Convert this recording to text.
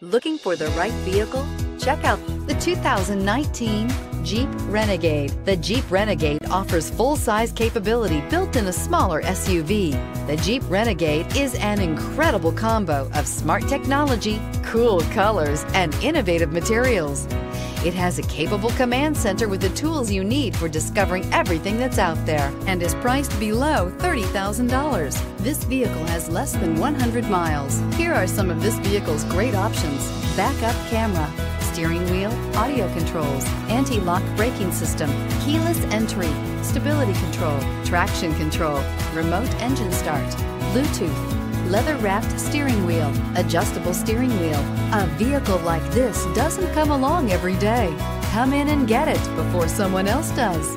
Looking for the right vehicle? Check out the 2019 Jeep Renegade. The Jeep Renegade offers full-size capability built in a smaller SUV. The Jeep Renegade is an incredible combo of smart technology, cool colors, and innovative materials. It has a capable command center with the tools you need for discovering everything that's out there and is priced below $30,000. This vehicle has less than 100 miles. Here are some of this vehicle's great options. Backup camera, steering wheel, audio controls, anti-lock braking system, keyless entry, stability control, traction control, remote engine start, Bluetooth, leather-wrapped steering wheel, adjustable steering wheel. A vehicle like this doesn't come along every day. Come in and get it before someone else does.